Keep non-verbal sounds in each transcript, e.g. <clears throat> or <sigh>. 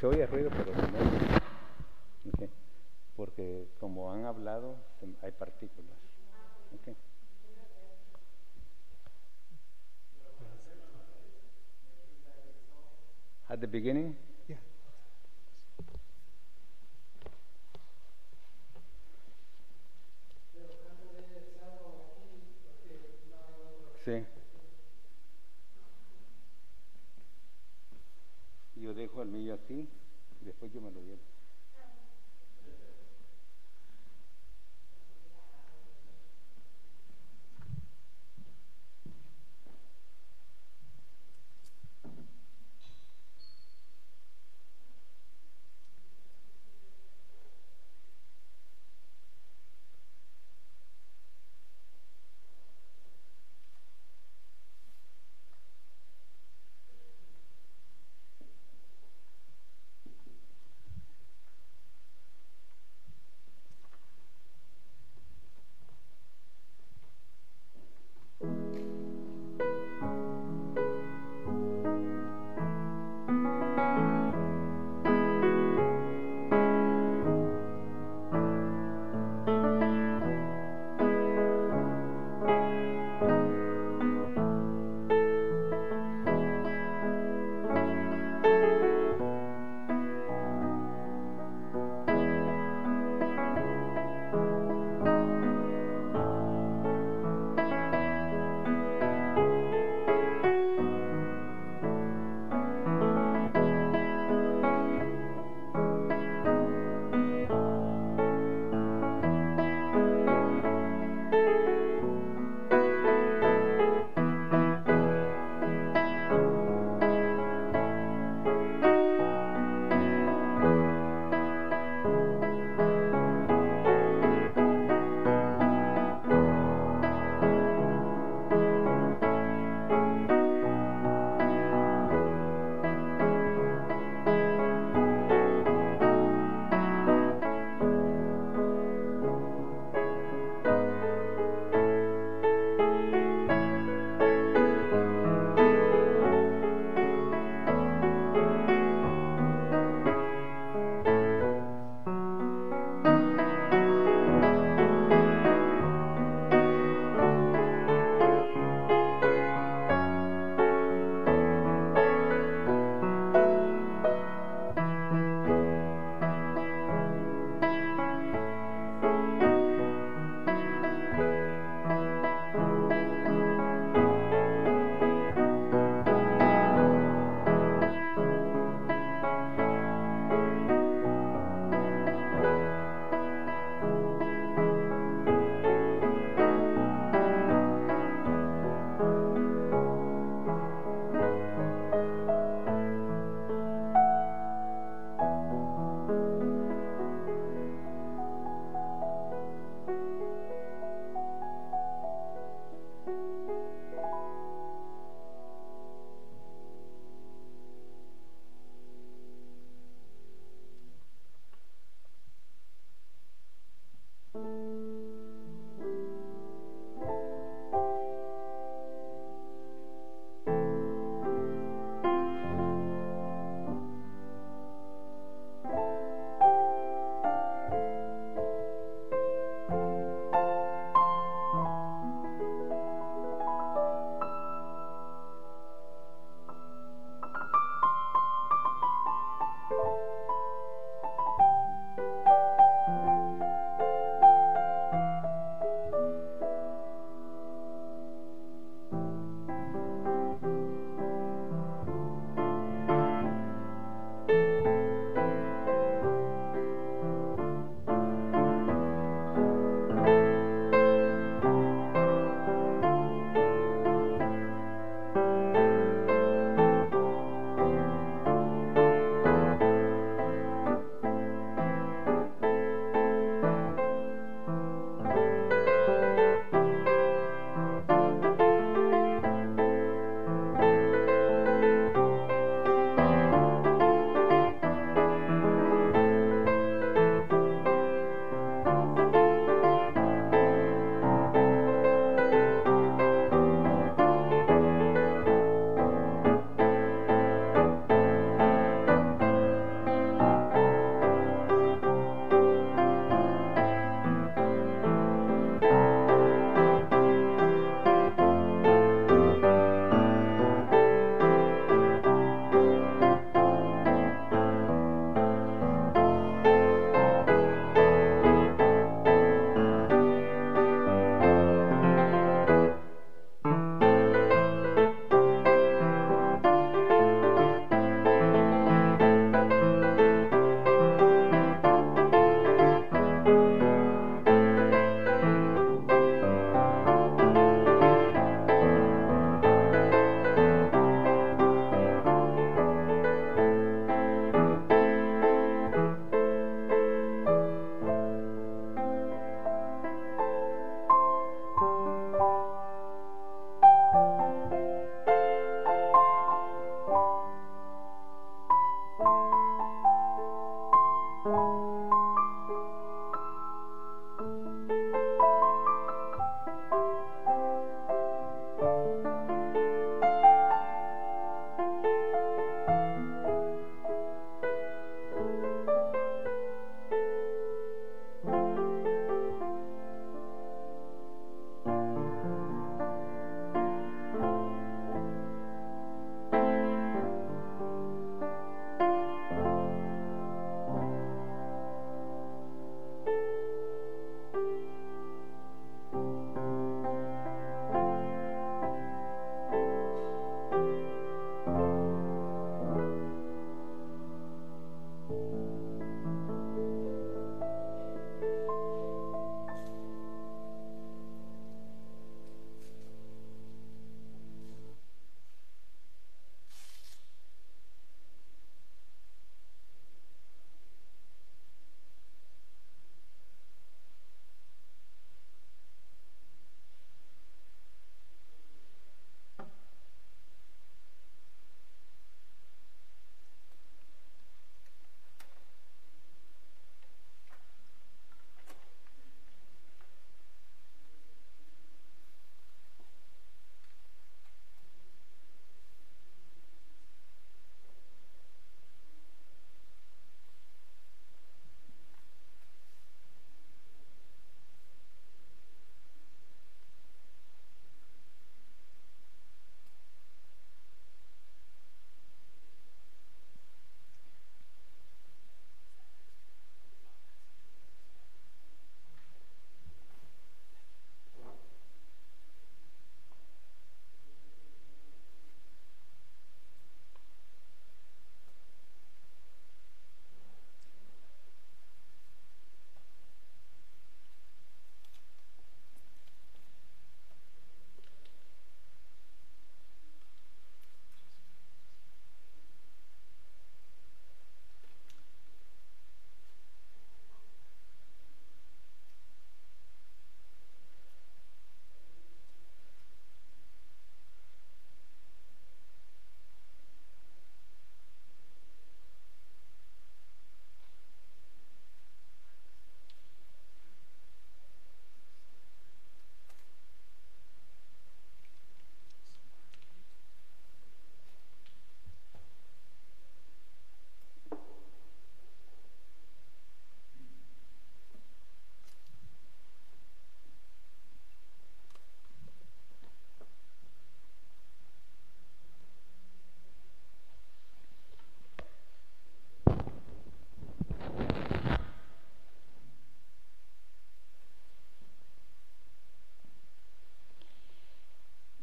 Se, oye ruido, pero. Porque como han hablado, hay partículas. At the beginning, Yeah. sí. Yo y después yo me lo llevo.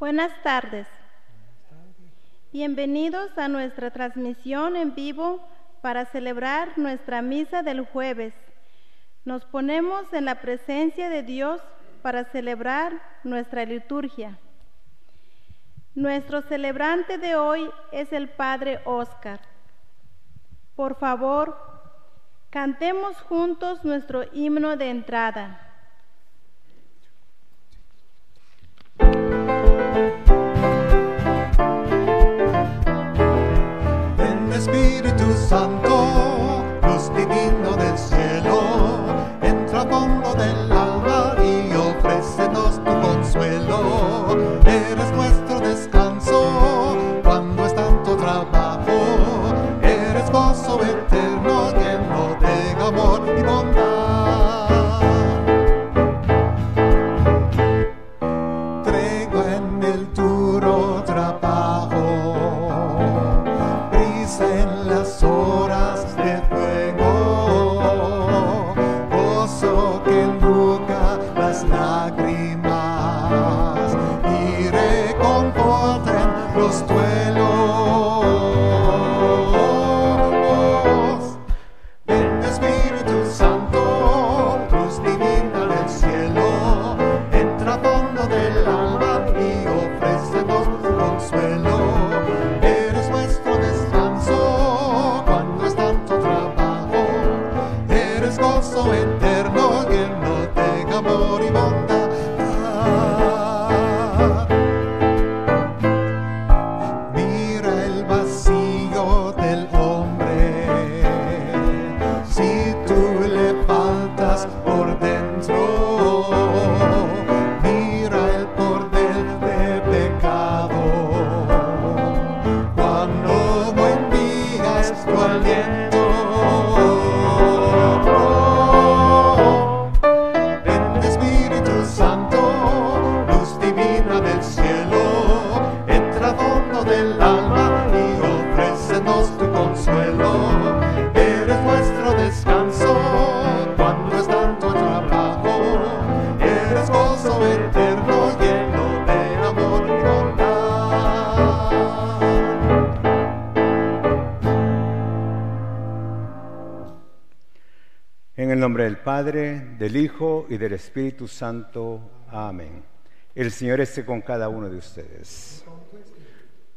Buenas tardes. Bienvenidos a nuestra transmisión en vivo para celebrar nuestra misa del jueves. Nos ponemos en la presencia de Dios para celebrar nuestra liturgia. Nuestro celebrante de hoy es el Padre Oscar. Por favor, cantemos juntos nuestro himno de entrada. Santo, luz divino del cielo, entra a fondo del alma y ofrécenos tu consuelo. Nombre del Padre, del Hijo y del Espíritu Santo. Amén. El Señor esté con cada uno de ustedes.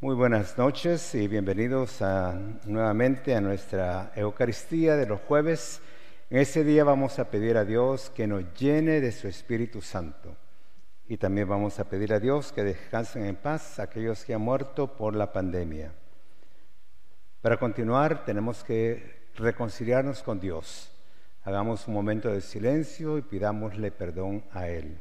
Muy buenas noches y bienvenidos nuevamente a nuestra Eucaristía de los jueves. En ese día vamos a pedir a Dios que nos llene de su Espíritu Santo. Y también vamos a pedir a Dios que descansen en paz aquellos que han muerto por la pandemia. Para continuar tenemos que reconciliarnos con Dios. Hagamos un momento de silencio y pidámosle perdón a Él.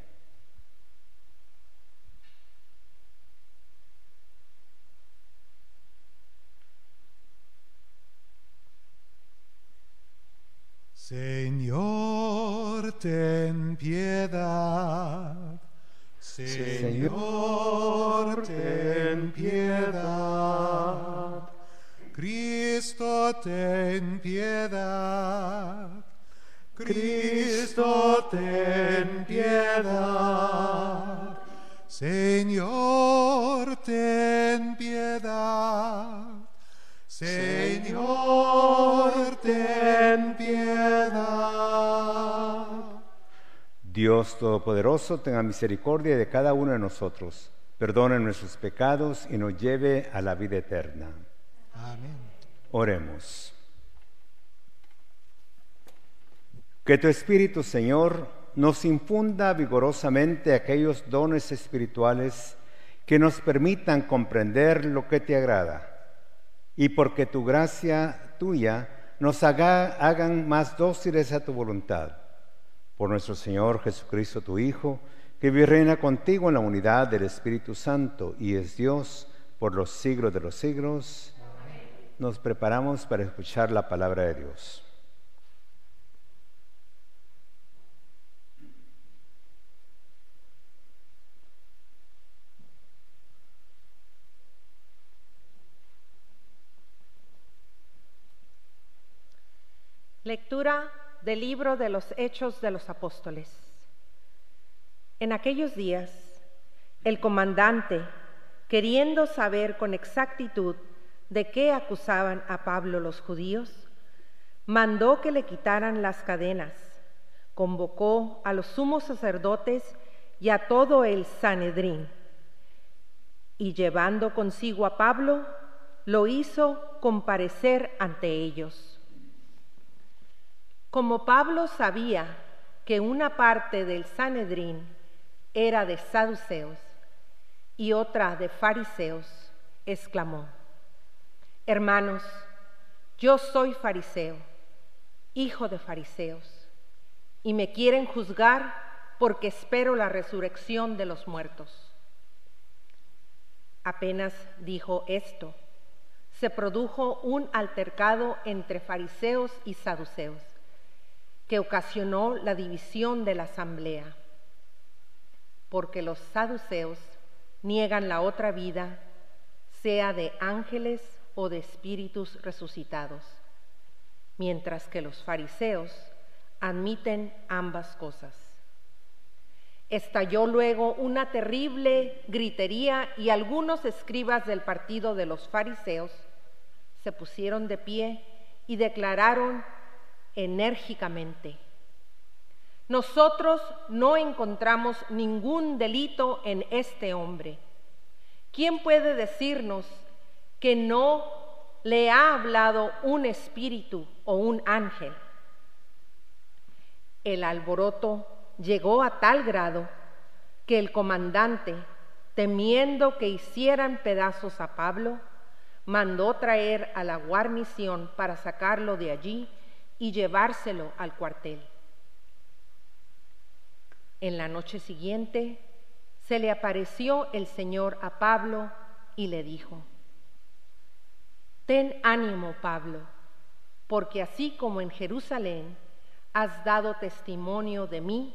Señor, ten piedad. Señor, ten piedad. Cristo, ten piedad. Cristo, ten piedad. Señor, ten piedad. Señor, ten piedad. Dios Todopoderoso, tenga misericordia de cada uno de nosotros, perdone nuestros pecados y nos lleve a la vida eterna. Amén. Oremos. Que tu Espíritu, Señor, nos infunda vigorosamente aquellos dones espirituales que nos permitan comprender lo que te agrada y porque tu gracia tuya nos haga, hagan más dóciles a tu voluntad. Por nuestro Señor Jesucristo, tu Hijo, que vive y reina contigo en la unidad del Espíritu Santo y es Dios por los siglos de los siglos. Nos preparamos para escuchar la palabra de Dios. Lectura del libro de los Hechos de los Apóstoles. En aquellos días, el comandante queriendo saber con exactitud de qué acusaban a Pablo los judíos, mandó que le quitaran las cadenas, convocó a los sumos sacerdotes y a todo el Sanedrín, y llevando consigo a Pablo, lo hizo comparecer ante ellos. Como Pablo sabía que una parte del Sanedrín era de saduceos y otra de fariseos, exclamó, Hermanos, yo soy fariseo, hijo de fariseos, y me quieren juzgar porque espero la resurrección de los muertos. Apenas dijo esto, se produjo un altercado entre fariseos y saduceos, que ocasionó la división de la asamblea, porque los saduceos niegan la otra vida, sea de ángeles o de espíritus resucitados, mientras que los fariseos admiten ambas cosas. Estalló luego una terrible gritería y algunos escribas del partido de los fariseos se pusieron de pie y declararon enérgicamente, nosotros no encontramos ningún delito en este hombre. ¿Quién puede decirnos que no le ha hablado un espíritu o un ángel? El alboroto llegó a tal grado que el comandante, temiendo que hicieran pedazos a Pablo, mandó traer a la guarnición para sacarlo de allí y llevárselo al cuartel. En la noche siguiente se le apareció el Señor a Pablo y le dijo, Ten ánimo, Pablo, porque así como en Jerusalén has dado testimonio de mí,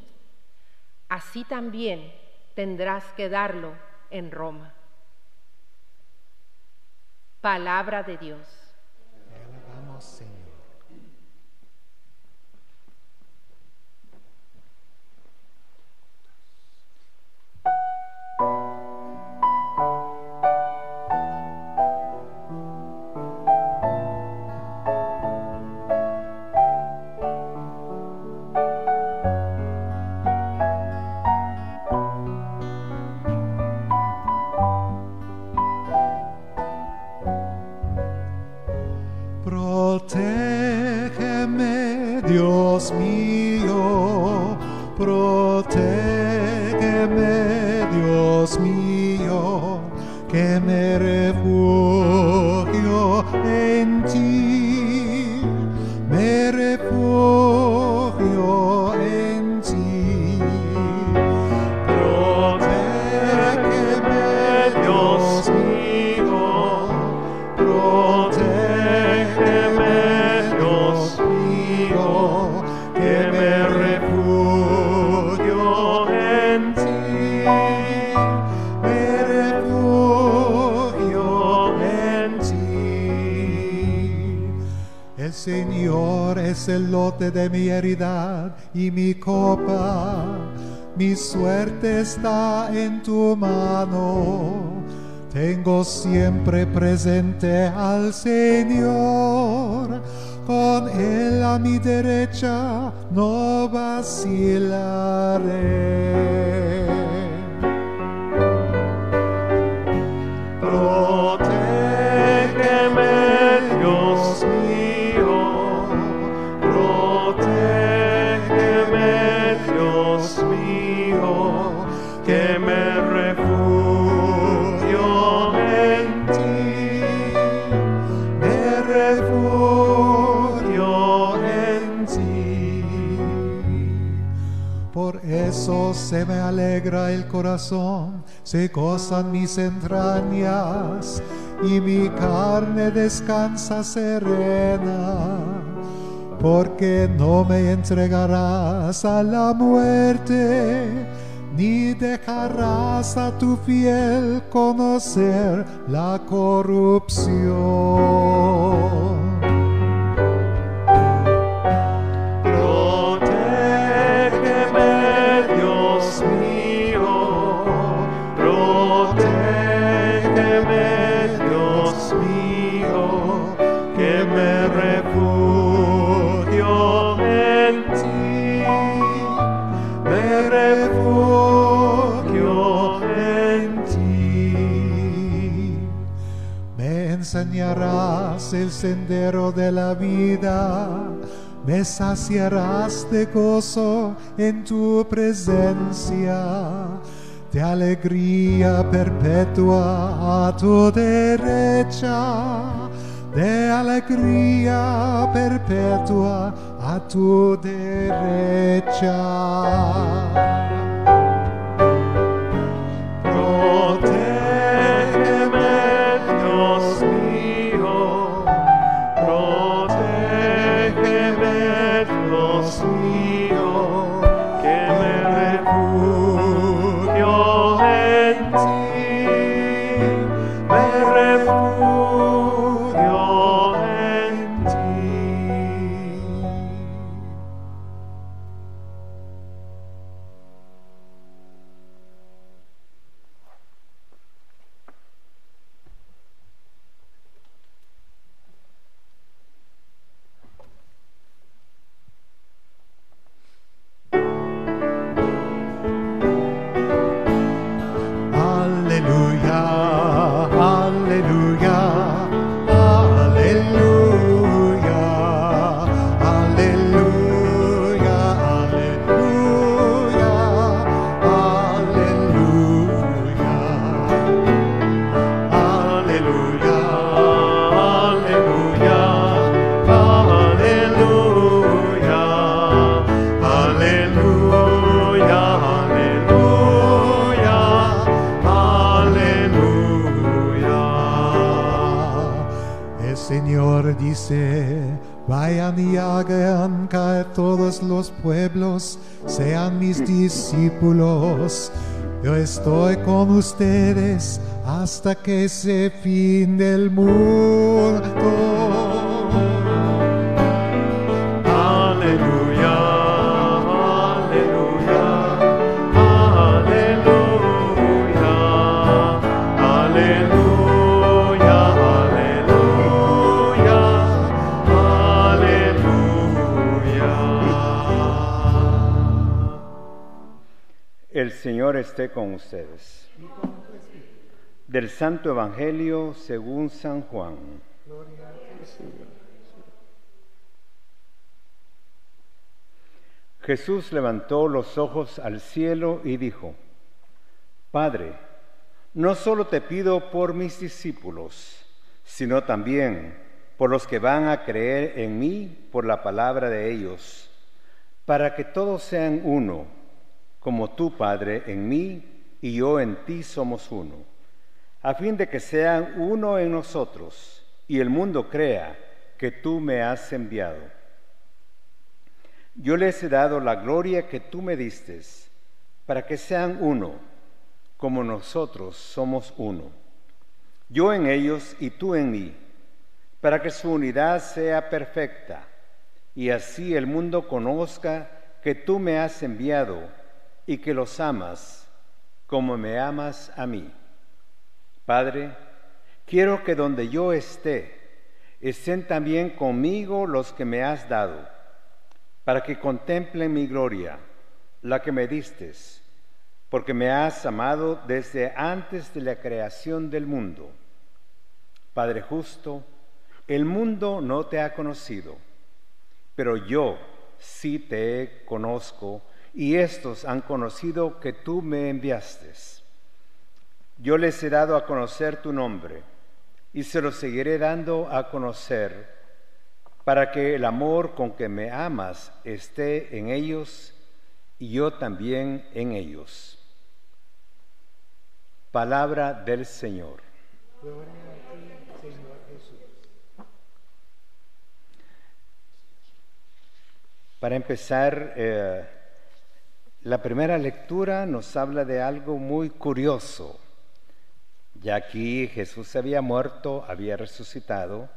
así también tendrás que darlo en Roma. Palabra de Dios. de siempre presente al Señor. Se gozan mis entrañas y mi carne descansa serena, porque no me entregarás a la muerte, ni dejarás a tu fiel conocer la corrupción. Enseñarás el sendero de la vida, me saciarás de gozo en tu presencia, de alegría perpetua a tu derecha, de alegría perpetua a tu derecha. Hasta que se fin del mundo. Aleluya, aleluya, aleluya, aleluya, aleluya. El Señor esté con ustedes. Del Santo Evangelio según San Juan. Jesús levantó los ojos al cielo y dijo, Padre, no solo te pido por mis discípulos, sino también por los que van a creer en mí por la palabra de ellos, para que todos sean uno, como tú, Padre, en mí y yo en ti somos uno, a fin de que sean uno en nosotros y el mundo crea que tú me has enviado. Yo les he dado la gloria que tú me diste, para que sean uno, como nosotros somos uno. Yo en ellos y tú en mí, para que su unidad sea perfecta, y así el mundo conozca que tú me has enviado y que los amas como me amas a mí. Padre, quiero que donde yo esté, estén también conmigo los que me has dado, para que contemplen mi gloria, la que me diste, porque me has amado desde antes de la creación del mundo. Padre justo, el mundo no te ha conocido, pero yo sí te conozco y estos han conocido que tú me enviaste. Yo les he dado a conocer tu nombre y se lo seguiré dando a conocer para que el amor con que me amas esté en ellos y yo también en ellos. Palabra del Señor. Para empezar, eh, la primera lectura nos habla de algo muy curioso. Ya aquí Jesús había muerto, había resucitado,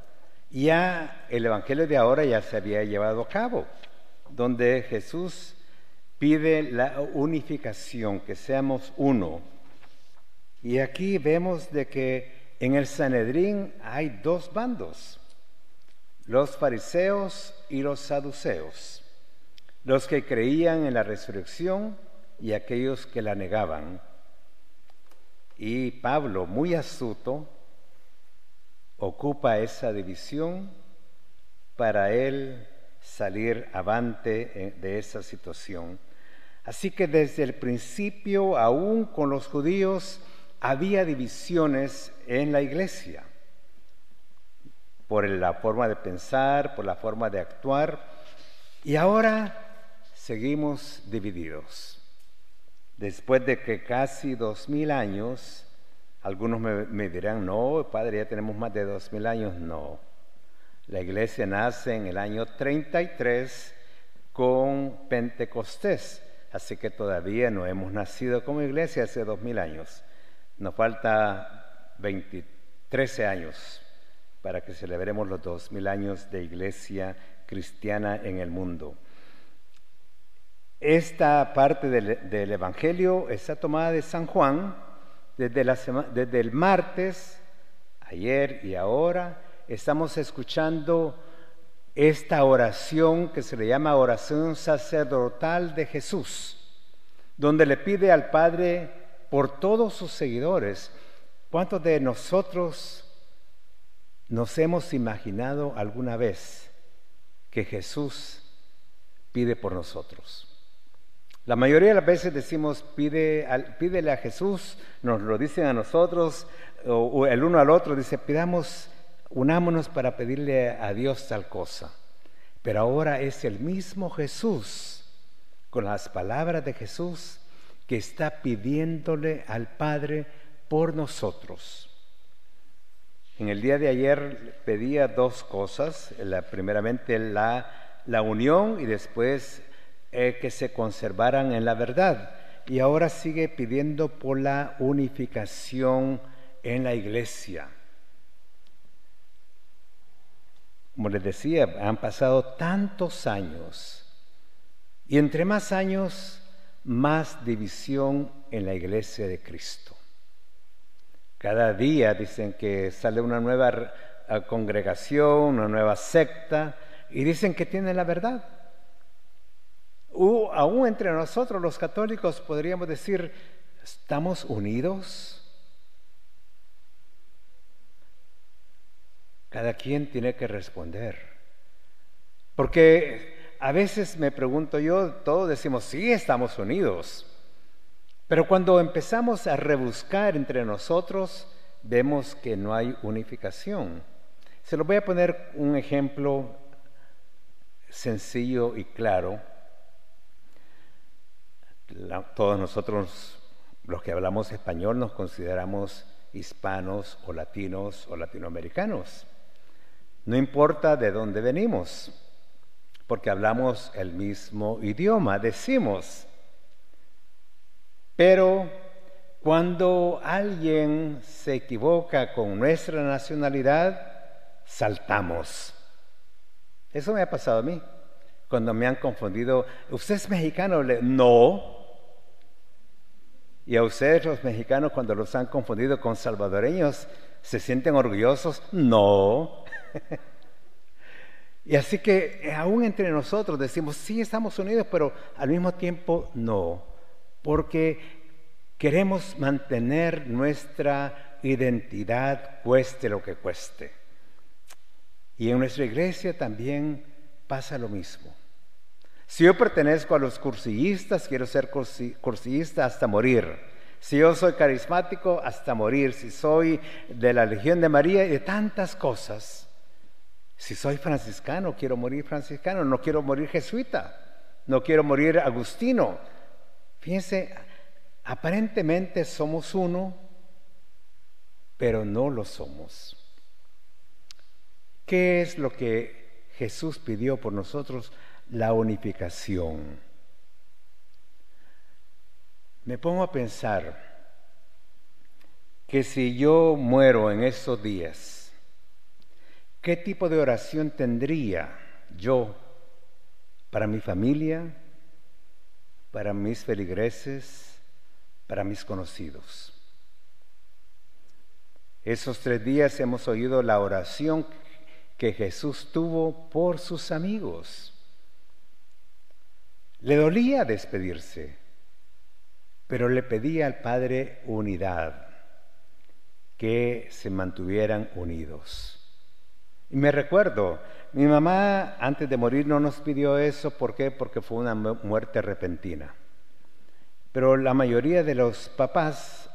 y ya el Evangelio de ahora ya se había llevado a cabo, donde Jesús pide la unificación, que seamos uno. Y aquí vemos de que en el Sanedrín hay dos bandos. los fariseos y los saduceos, los que creían en la resurrección y aquellos que la negaban. Y Pablo, muy astuto, ocupa esa división para él salir avante eh, de esa situación. Así que desde el principio, aún con los judíos, había divisiones en la iglesia, por la forma de pensar, por la forma de actuar, y ahora seguimos divididos. Después de que casi dos mil años, algunos me, dirán, no, padre, ya tenemos más de dos mil años, no. La iglesia nace en el año 33 con Pentecostés, así que todavía no hemos nacido como iglesia hace dos mil años. Nos falta 13 años para que celebremos los dos mil años de iglesia cristiana en el mundo. Esta parte del, Evangelio está tomada de San Juan desde, desde el martes, ayer y ahora, estamos escuchando esta oración que se le llama oración sacerdotal de Jesús, donde le pide al Padre por todos sus seguidores. ¿Cuántos de nosotros nos hemos imaginado alguna vez que Jesús pide por nosotros? La mayoría de las veces decimos, pídele a Jesús, nos lo dicen a nosotros, o el uno al otro dice, pidamos unámonos para pedirle a Dios tal cosa. Pero ahora es el mismo Jesús, con las palabras de Jesús, que está pidiéndole al Padre por nosotros. En el día de ayer pedía dos cosas, la, primeramente la, la, unión y después eh, que se conservaran en la verdad. Y ahora sigue pidiendo por la unificación en la iglesia. Como les decía, han pasado tantos años y entre más años, más división en la iglesia de Cristo. Cada día dicen que sale una nueva eh, congregación, una nueva secta, y dicen que tienen la verdad. Aún entre nosotros los católicos podríamos decir, ¿estamos unidos? Cada quien tiene que responder. Porque a veces me pregunto yo, todos decimos, sí, estamos unidos. Pero cuando empezamos a rebuscar entre nosotros, vemos que no hay unificación. Se lo voy a poner un ejemplo sencillo y claro. Todos nosotros, los que hablamos español, nos consideramos hispanos o latinos o latinoamericanos. No importa de dónde venimos, porque hablamos el mismo idioma, decimos. Pero cuando alguien se equivoca con nuestra nacionalidad, saltamos. Eso me ha pasado a mí. Cuando me han confundido, ¿usted es mexicano? No. Y a ustedes los mexicanos cuando los han confundido con salvadoreños, ¿se sienten orgullosos? No. <laughs> y así que eh, aún entre nosotros decimos, sí estamos unidos, pero al mismo tiempo no, porque queremos mantener nuestra identidad cueste lo que cueste. Y en nuestra iglesia también pasa lo mismo. Si yo pertenezco a los cursillistas, quiero ser cursillista hasta morir. Si yo soy carismático, hasta morir. Si soy de la Legión de María y de tantas cosas. Si soy franciscano, quiero morir franciscano, no quiero morir jesuita, no quiero morir agustino. Fíjense, aparentemente somos uno, pero no lo somos. ¿Qué es lo que Jesús pidió por nosotros? La unificación. Me pongo a pensar que si yo muero en esos días, ¿Qué tipo de oración tendría yo para mi familia, para mis feligreses, para mis conocidos? Esos tres días hemos oído la oración que Jesús tuvo por sus amigos. Le dolía despedirse, pero le pedía al Padre unidad, que se mantuvieran unidos. Y me recuerdo, mi mamá antes de morir no nos pidió eso, ¿por qué? Porque fue una muerte repentina. Pero la mayoría de los papás,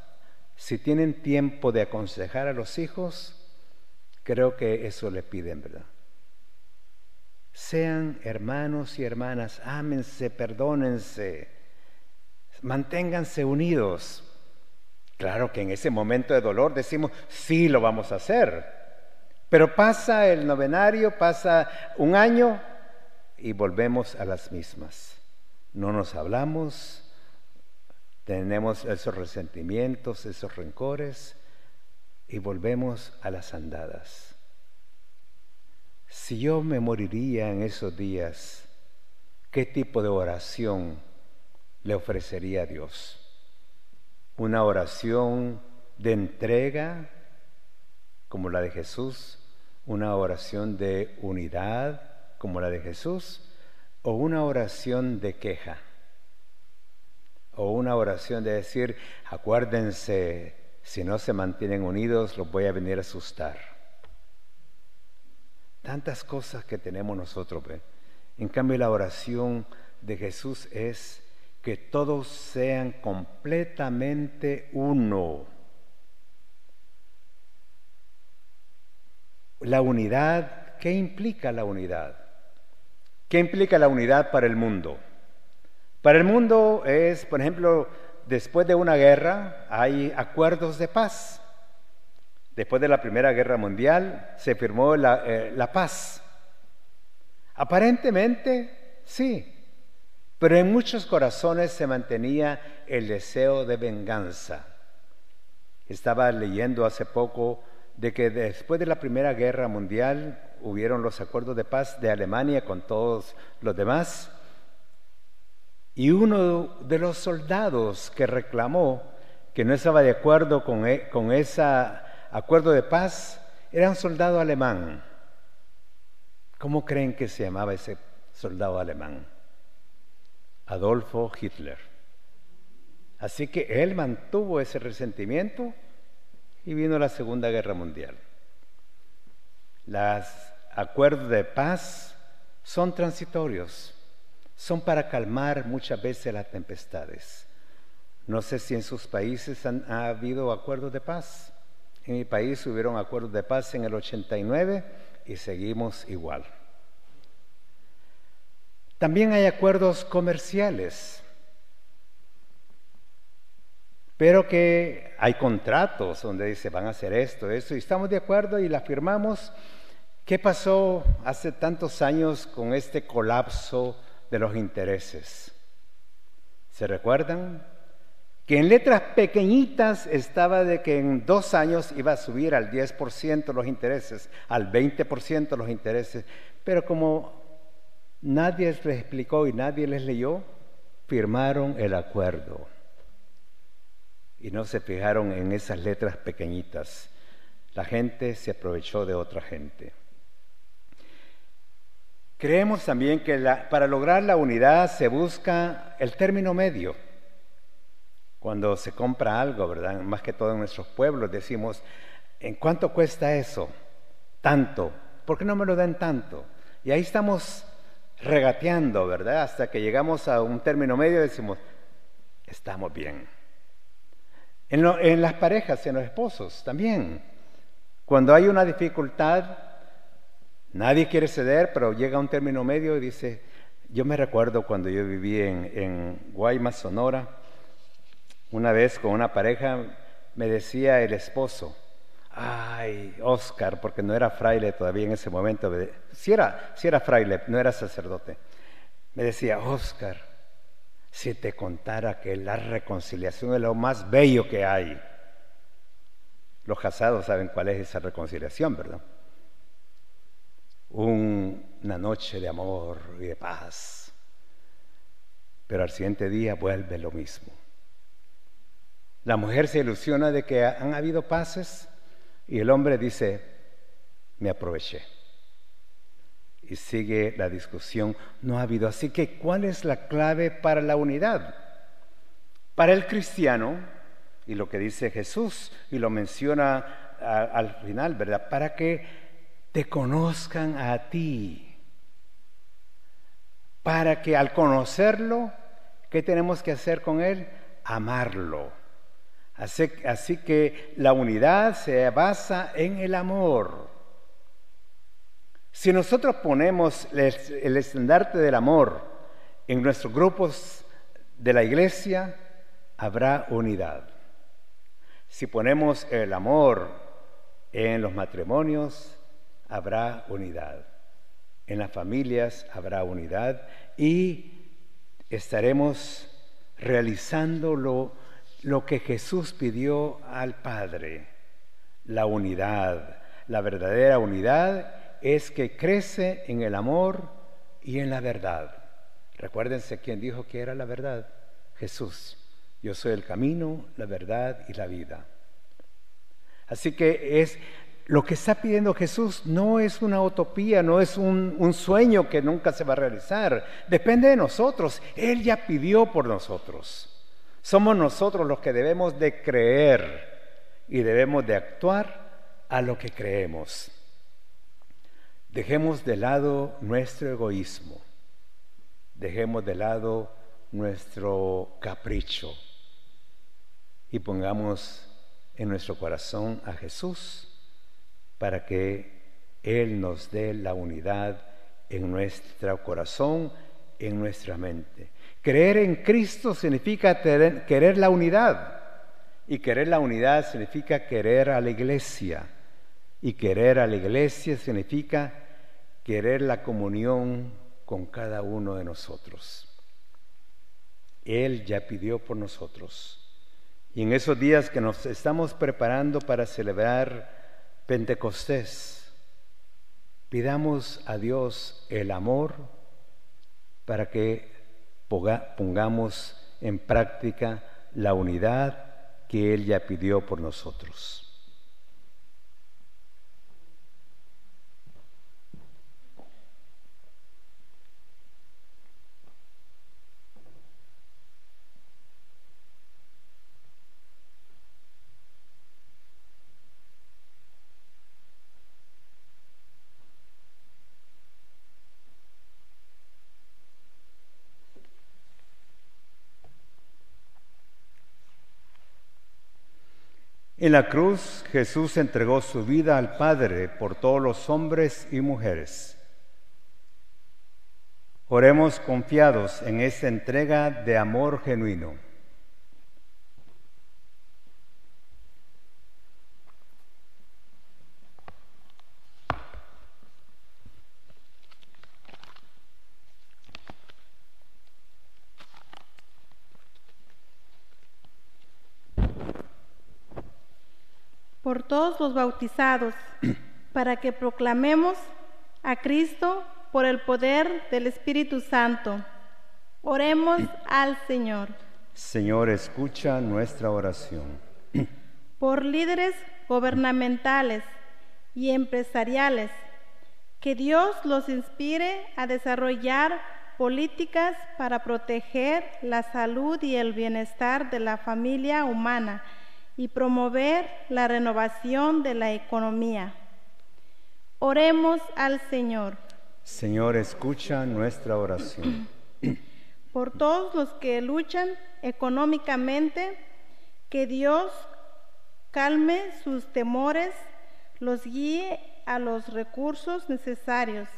si tienen tiempo de aconsejar a los hijos, creo que eso le piden, ¿verdad? Sean hermanos y hermanas, ámense, perdónense, manténganse unidos. Claro que en ese momento de dolor decimos, sí lo vamos a hacer. Pero pasa el novenario, pasa un año y volvemos a las mismas. No nos hablamos, tenemos esos resentimientos, esos rencores y volvemos a las andadas. Si yo me moriría en esos días, ¿qué tipo de oración le ofrecería a Dios? ¿Una oración de entrega como la de Jesús? ¿Una oración de unidad como la de Jesús? ¿O una oración de queja? ¿O una oración de decir, acuérdense si no se mantienen unidos, los voy a venir a asustar. Tantas cosas que tenemos nosotros. En cambio, la oración de Jesús es que todos sean completamente uno. La unidad, ¿qué implica la unidad? ¿Qué implica la unidad para el mundo? Para el mundo es, por ejemplo, después de una guerra hay acuerdos de paz. Después de la Primera Guerra Mundial se firmó la, eh, la paz. Aparentemente, sí, pero en muchos corazones se mantenía el deseo de venganza. Estaba leyendo hace poco de que después de la Primera Guerra Mundial hubieron los acuerdos de paz de Alemania con todos los demás y uno de los soldados que reclamó que no estaba de acuerdo con, e, con ese acuerdo de paz era un soldado alemán. ¿Cómo creen que se llamaba ese soldado alemán? Adolfo Hitler. Así que él mantuvo ese resentimiento y vino la Segunda Guerra Mundial. Los acuerdos de paz son transitorios son para calmar muchas veces las tempestades. No sé si en sus países han, ha habido acuerdos de paz. En mi país hubieron acuerdos de paz en el 89 y seguimos igual. También hay acuerdos comerciales, pero que hay contratos donde dice van a hacer esto, esto, y estamos de acuerdo y la firmamos. ¿Qué pasó hace tantos años con este colapso de los intereses. ¿Se recuerdan? Que en letras pequeñitas estaba de que en dos años iba a subir al 10% los intereses, al 20% los intereses, pero como nadie les explicó y nadie les leyó, firmaron el acuerdo y no se fijaron en esas letras pequeñitas. La gente se aprovechó de otra gente. Creemos también que para lograr la unidad se busca el término medio. Cuando se compra algo, ¿verdad? Más que todo en nuestros pueblos decimos, ¿en cuánto cuesta eso? Tanto. ¿Por qué no me lo dan tanto? Y ahí estamos regateando, ¿verdad? Hasta que llegamos a un término medio decimos, estamos bien. En, en las parejas, en los esposos también. Cuando hay una dificultad, Nadie quiere ceder, pero llega un término medio y dice, yo me recuerdo cuando yo viví en, Guaymas, Sonora, una vez con una pareja, me decía el esposo, ay, Oscar, porque no era fraile todavía en ese momento, si era, si era fraile, no era sacerdote, me decía, Oscar, si te contara que la reconciliación es lo más bello que hay. Los casados saben cuál es esa reconciliación, ¿verdad? una noche de amor y de paz, pero al siguiente día vuelve lo mismo. La mujer se ilusiona de que han habido paces y el hombre dice, me aproveché. y sigue la discusión, no ha habido. Así que, ¿cuál es la clave para la unidad? Para el cristiano, y lo que dice Jesús, y lo menciona al final, ¿verdad? Para que te conozcan a ti, para que al conocerlo, ¿qué tenemos que hacer con él? Amarlo. Así, que la unidad se basa en el amor. Si nosotros ponemos el, estandarte del amor en nuestros grupos de la iglesia, habrá unidad. Si ponemos el amor en los matrimonios, habrá unidad. En las familias habrá unidad y estaremos realizando lo, lo que Jesús pidió al Padre, la unidad, la verdadera unidad es que crece en el amor y en la verdad. Recuérdense quién dijo que era la verdad. Jesús. Yo soy el camino, la verdad y la vida. Así que es lo que está pidiendo Jesús no es una utopía, no es un, un, sueño que nunca se va a realizar. Depende de nosotros. Él ya pidió por nosotros. Somos nosotros los que debemos de creer y debemos de actuar a lo que creemos. Dejemos de lado nuestro egoísmo, dejemos de lado nuestro capricho y pongamos en nuestro corazón a Jesús para que Él nos dé la unidad en nuestro corazón, en nuestra mente. Creer en Cristo significa querer la unidad y querer la unidad significa querer a la iglesia y querer a la iglesia significa querer la comunión con cada uno de nosotros. Él ya pidió por nosotros. Y en esos días que nos estamos preparando para celebrar Pentecostés, pidamos a Dios el amor para que pongamos en práctica la unidad que Él ya pidió por nosotros. En la cruz Jesús entregó su vida al Padre por todos los hombres y mujeres. Oremos confiados en esta entrega de amor genuino. Por todos los bautizados, <clears throat> para que proclamemos a Cristo por el poder del Espíritu Santo. Oremos <clears throat> al Señor. Señor, escucha nuestra oración. <clears throat> Por líderes gubernamentales y empresariales, que Dios los inspire a desarrollar políticas para proteger la salud y el bienestar de la familia humana y promover la renovación de la economía. Oremos al Señor. Señor, escucha nuestra oración. <clears throat> Por todos los que luchan económicamente, que Dios calme sus temores, los guíe a los recursos necesarios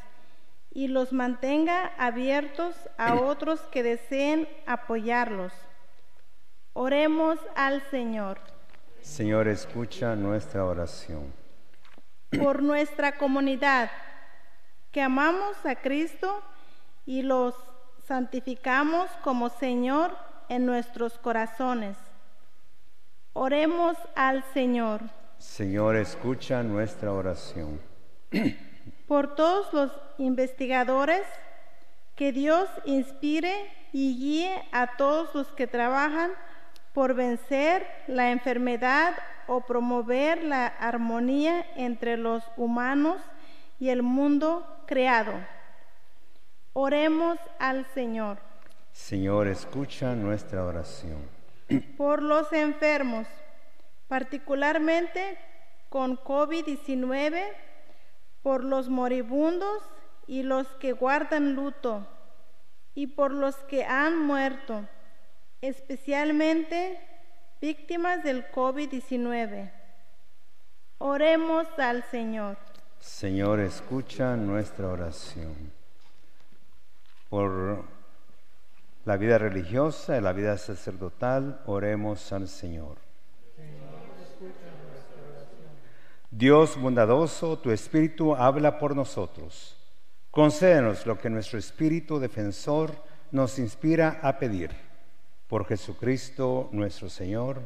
y los mantenga abiertos a <clears throat> otros que deseen apoyarlos. Oremos al Señor. Señor, escucha nuestra oración. Por nuestra comunidad, que amamos a Cristo y los santificamos como Señor en nuestros corazones. Oremos al Señor. Señor, escucha nuestra oración. <clears throat> Por todos los investigadores, que Dios inspire y guíe a todos los que trabajan por vencer la enfermedad o promover la armonía entre los humanos y el mundo creado. Oremos al Señor. Señor, escucha nuestra oración. Por los enfermos, particularmente con COVID-19, por los moribundos y los que guardan luto, y por los que han muerto, especialmente víctimas del COVID-19. Oremos al Señor. Señor, escucha nuestra oración. Por la vida religiosa y la vida sacerdotal, oremos al Señor. Dios bondadoso, tu Espíritu habla por nosotros. Concédenos lo que nuestro Espíritu defensor nos inspira a pedir. Por Jesucristo nuestro Señor.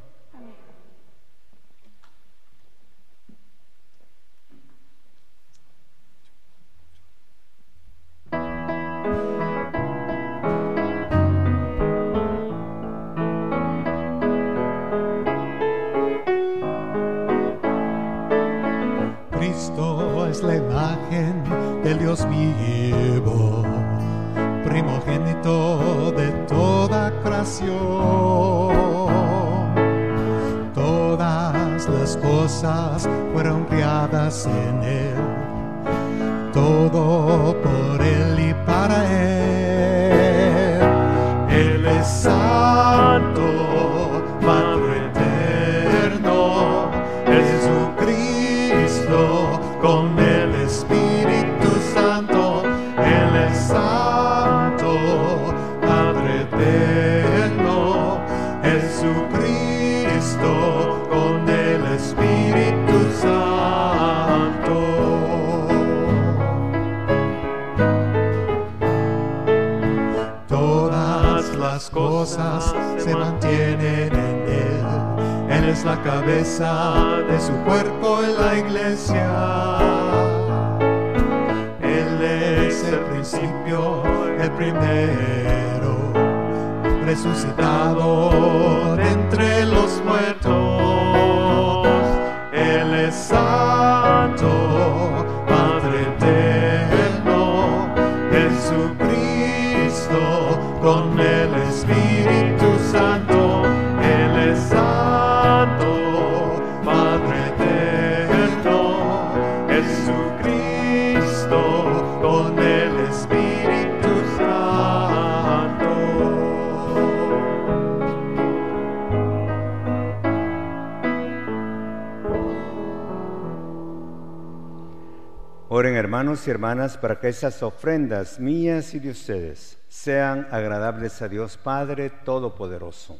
Hermanas para que esas ofrendas mías y de ustedes sean agradables a Dios Padre Todopoderoso.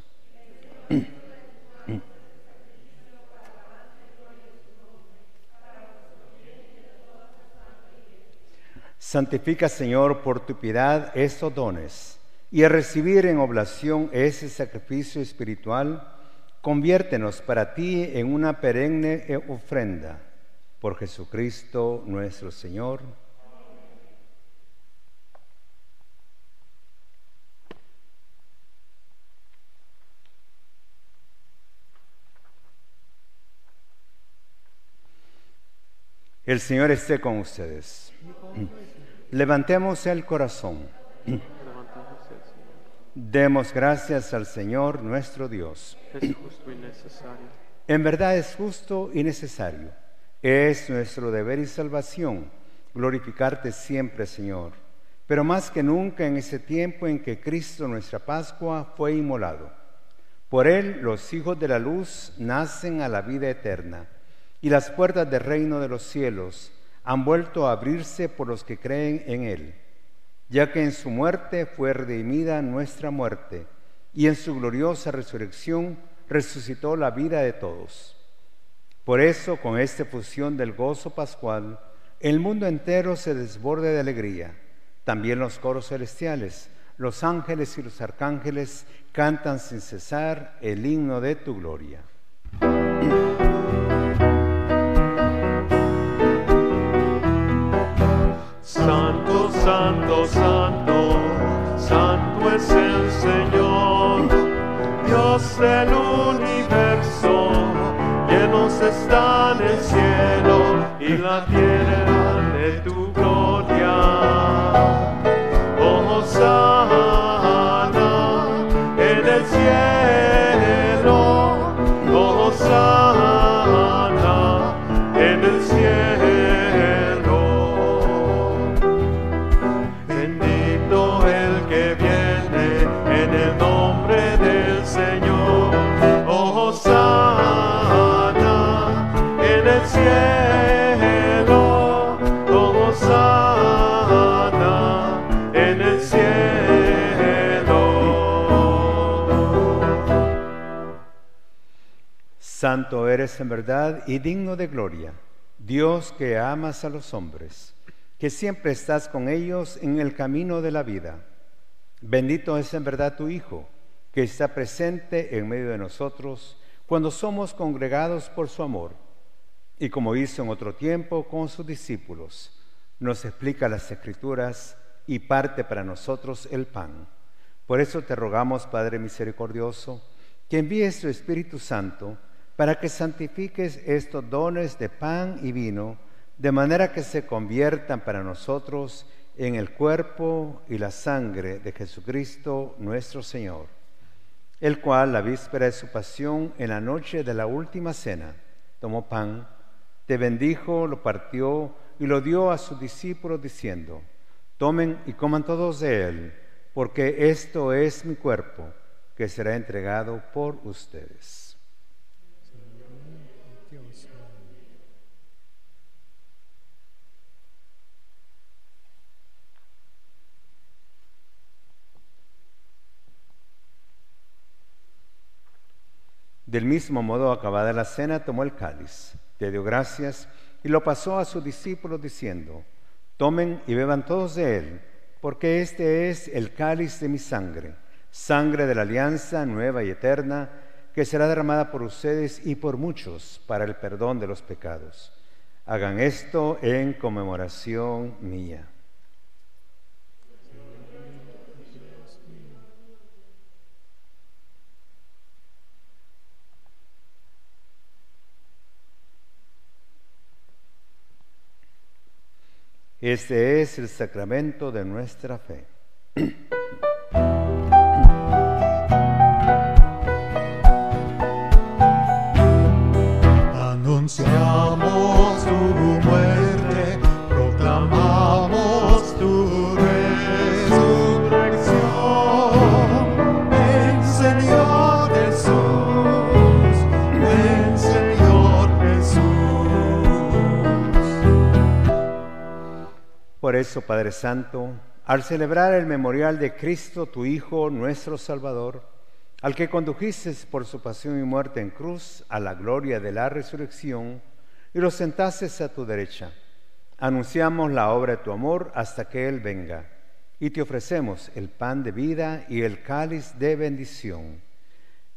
Santifica, Señor, por tu piedad esos dones y a recibir en oblación ese sacrificio espiritual, conviértenos para ti en una perenne ofrenda. Por Jesucristo nuestro Señor. El Señor esté con ustedes. Levantemos el corazón. Demos gracias al Señor nuestro Dios. Es justo y necesario. En verdad es justo y necesario. Es nuestro deber y salvación glorificarte siempre, Señor, pero más que nunca en ese tiempo en que Cristo, nuestra Pascua, fue inmolado. Por él los hijos de la luz nacen a la vida eterna, y las puertas del reino de los cielos han vuelto a abrirse por los que creen en él, ya que en su muerte fue redimida nuestra muerte, y en su gloriosa resurrección resucitó la vida de todos. Por eso, con esta fusión del gozo pascual, el mundo entero se desborde de alegría. También los coros celestiales, los ángeles y los arcángeles cantan sin cesar el himno de tu gloria. Santo, santo, santo, santo es el Señor, Dios del universo, están en el cielo y la tierra de tu gloria. Oh, Santo eres en verdad y digno de gloria, Dios que amas a los hombres, que siempre estás con ellos en el camino de la vida. Bendito es en verdad tu Hijo, que está presente en medio de nosotros cuando somos congregados por su amor. Y como hizo en otro tiempo con sus discípulos, nos explica las escrituras y parte para nosotros el pan. Por eso te rogamos, Padre misericordioso, que envíes tu Espíritu Santo para que santifiques estos dones de pan y vino, de manera que se conviertan para nosotros en el cuerpo y la sangre de Jesucristo nuestro Señor, el cual la víspera de su pasión, en la noche de la última cena, tomó pan, te bendijo, lo partió y lo dio a sus discípulos diciendo, tomen y coman todos de él, porque esto es mi cuerpo, que será entregado por ustedes. Del mismo modo, acabada la cena, tomó el cáliz, te dio gracias y lo pasó a sus discípulos diciendo, tomen y beban todos de él, porque este es el cáliz de mi sangre, sangre de la alianza nueva y eterna, que será derramada por ustedes y por muchos para el perdón de los pecados. Hagan esto en conmemoración mía. Este es el sacramento de nuestra fe. Anunciamos Por eso, Padre Santo, al celebrar el memorial de Cristo, tu Hijo, nuestro Salvador, al que condujiste por su pasión y muerte en cruz a la gloria de la resurrección, y lo sentases a tu derecha, anunciamos la obra de tu amor hasta que Él venga, y te ofrecemos el pan de vida y el cáliz de bendición.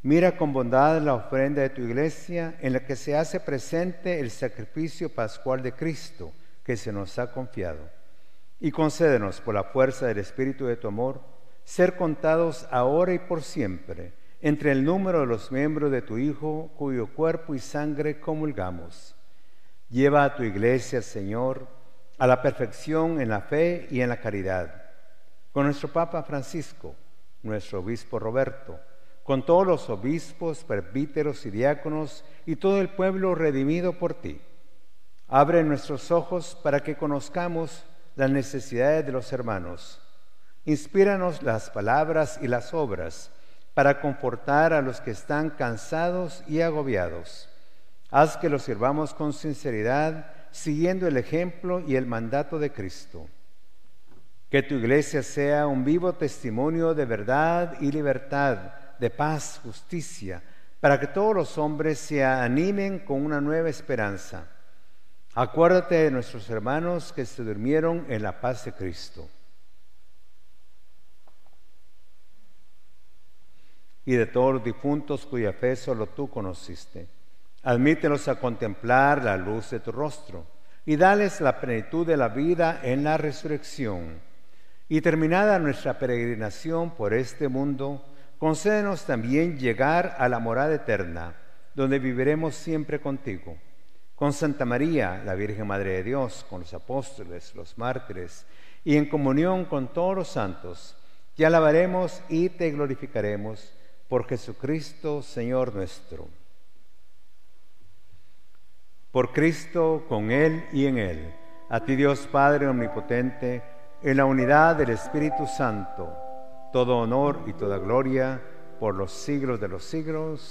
Mira con bondad la ofrenda de tu iglesia en la que se hace presente el sacrificio pascual de Cristo que se nos ha confiado y concédenos por la fuerza del Espíritu de tu amor ser contados ahora y por siempre entre el número de los miembros de tu Hijo, cuyo cuerpo y sangre comulgamos. Lleva a tu iglesia, Señor, a la perfección en la fe y en la caridad. Con nuestro Papa Francisco, nuestro Obispo Roberto, con todos los obispos, presbíteros y diáconos y todo el pueblo redimido por ti. Abre nuestros ojos para que conozcamos las necesidades de los hermanos. Inspíranos las palabras y las obras para confortar a los que están cansados y agobiados. Haz que los sirvamos con sinceridad, siguiendo el ejemplo y el mandato de Cristo. Que tu iglesia sea un vivo testimonio de verdad y libertad, de paz, justicia, para que todos los hombres se animen con una nueva esperanza. Acuérdate de nuestros hermanos que se durmieron en la paz de Cristo. Y de todos los difuntos cuya fe solo tú conociste. Admítelos a contemplar la luz de tu rostro y dales la plenitud de la vida en la resurrección. Y terminada nuestra peregrinación por este mundo, concédenos también llegar a la morada eterna, donde viviremos siempre contigo con Santa María, la Virgen Madre de Dios, con los apóstoles, los mártires, y en comunión con todos los santos, te alabaremos y te glorificaremos por Jesucristo, Señor nuestro. Por Cristo, con Él y en Él, a ti Dios Padre Omnipotente, en la unidad del Espíritu Santo, todo honor y toda gloria por los siglos de los siglos.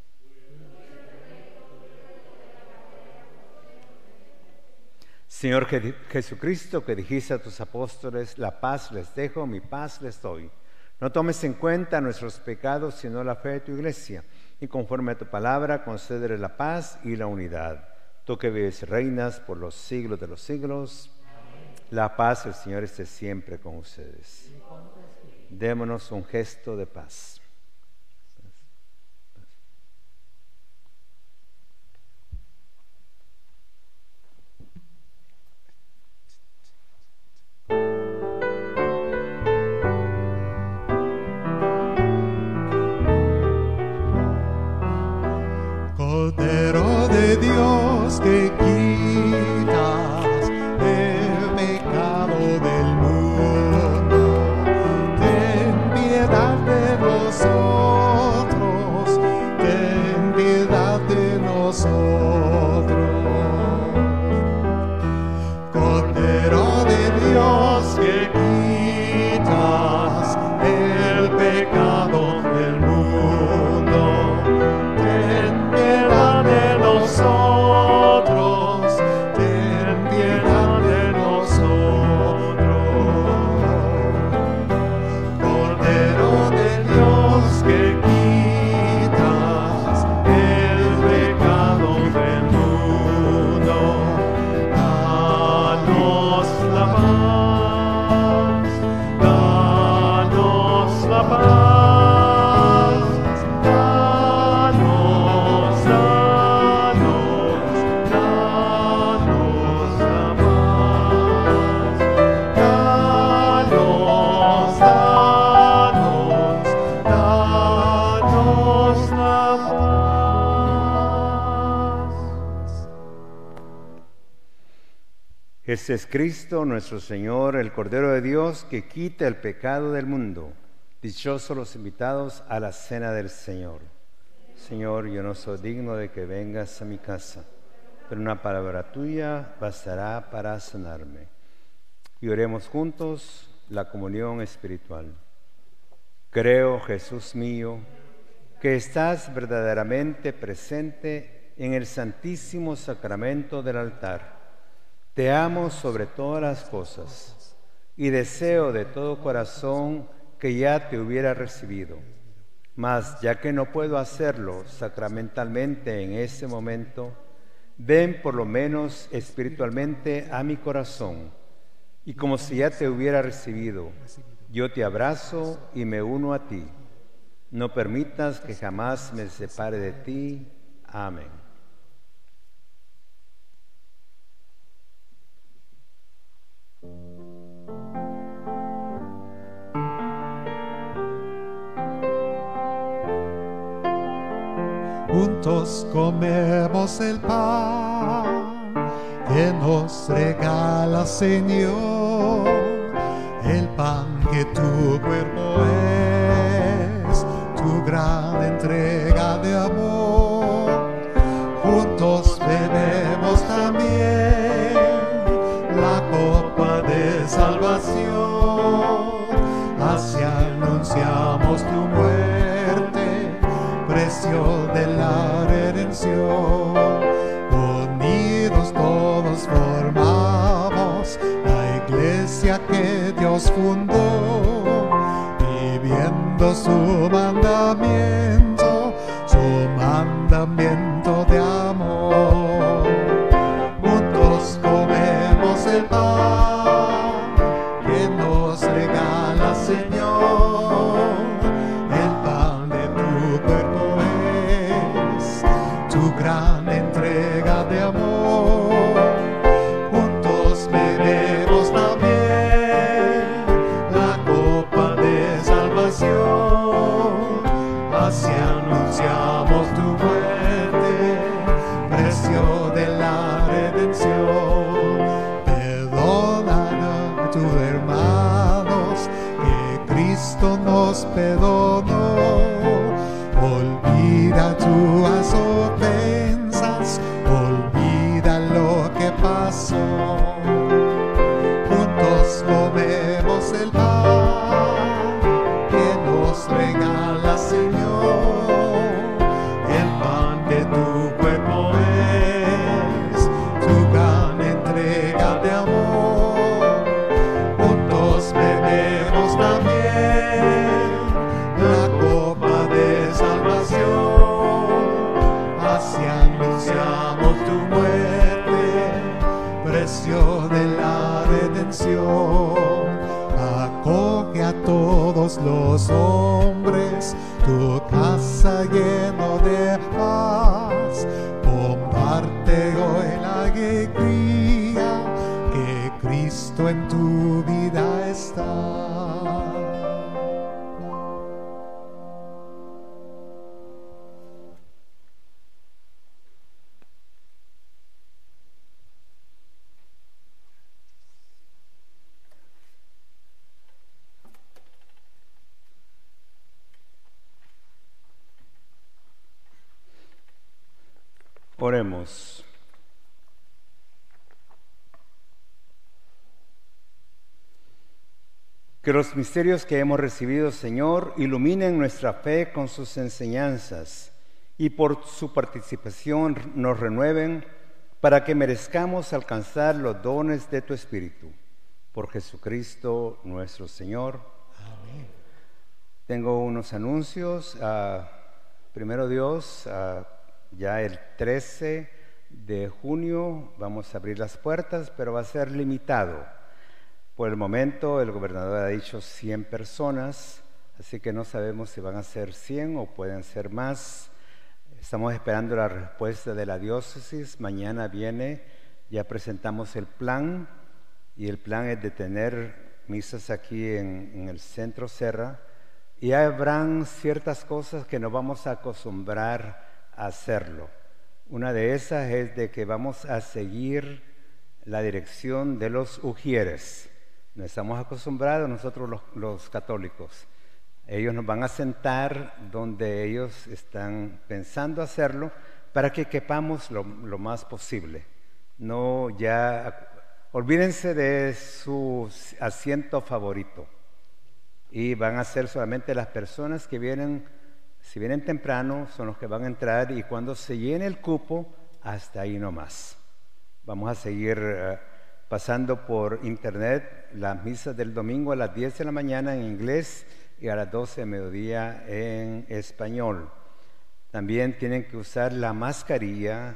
Señor Jesucristo, que dijiste a tus apóstoles, la paz les dejo, mi paz les doy. No tomes en cuenta nuestros pecados, sino la fe de tu iglesia, y conforme a tu palabra, concédele la paz y la unidad. Tú que vives reinas por los siglos de los siglos, la paz del Señor esté siempre con ustedes. Démonos un gesto de paz. Este es Cristo nuestro Señor, el Cordero de Dios, que quita el pecado del mundo. Dichosos los invitados a la cena del Señor. Señor, yo no soy digno de que vengas a mi casa, pero una palabra tuya bastará para sanarme. Y oremos juntos la comunión espiritual. Creo, Jesús mío, que estás verdaderamente presente en el santísimo sacramento del altar te amo sobre todas las cosas y deseo de todo corazón que ya te hubiera recibido. Mas ya que no puedo hacerlo sacramentalmente en este momento, ven por lo menos espiritualmente a mi corazón y como si ya te hubiera recibido, yo te abrazo y me uno a ti. No permitas que jamás me separe de ti. Amén. Juntos comemos el pan que nos regala Señor, el pan que tu cuerpo es, tu gran entrega de amor. Unidos todos formamos la iglesia que Dios fundó, viviendo su mandamiento, Cristo nos los hombres, tu casa lleno Que los misterios que hemos recibido, Señor, iluminen nuestra fe con sus enseñanzas y por su participación nos renueven para que merezcamos alcanzar los dones de tu Espíritu. Por Jesucristo nuestro Señor. Tengo unos anuncios. ah, primero Dios, ah, ya el 13 de junio vamos a abrir las puertas, pero va a ser limitado. Por el momento el gobernador ha dicho 100 personas, así que no sabemos si van a ser 100 o pueden ser más. Estamos esperando la respuesta de la diócesis. Mañana viene, ya presentamos el plan y el plan es de tener misas aquí en, el centro Serra y habrán ciertas cosas que nos vamos a acostumbrar a hacerlo. Una de esas es de que vamos a seguir la dirección de los ujieres. No estamos acostumbrados nosotros los, católicos. Ellos nos van a sentar donde ellos están pensando hacerlo para que quepamos lo, lo más posible. No ya, olvídense de su asiento favorito y van a ser solamente las personas que vienen, si vienen temprano, son los que van a entrar y cuando se llene el cupo, hasta ahí nomás. Vamos a seguir eh, pasando por internet las misas del domingo a las 10 de la mañana en inglés y a las 12 de mediodía en español. También tienen que usar la mascarilla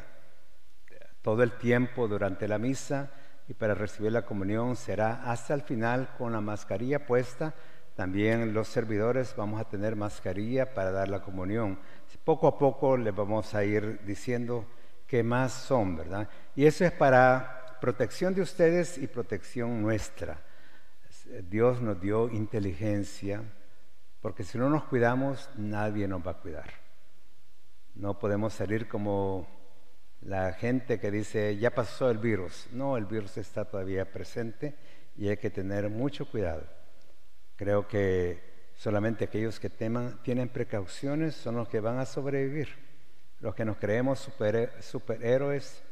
todo el tiempo durante la misa y para recibir la comunión será hasta el final con la mascarilla puesta. También los servidores vamos a tener mascarilla para dar la comunión. Poco a poco les vamos a ir diciendo qué más son, ¿verdad? Y eso es para protección de ustedes y protección nuestra. Dios nos dio inteligencia, porque si no nos cuidamos, nadie nos va a cuidar. No podemos salir como la gente que dice, ya pasó el virus. No, el virus está todavía presente y hay que tener mucho cuidado. Creo que solamente aquellos que teman, tienen precauciones son los que van a sobrevivir. Los que nos creemos super, superhéroes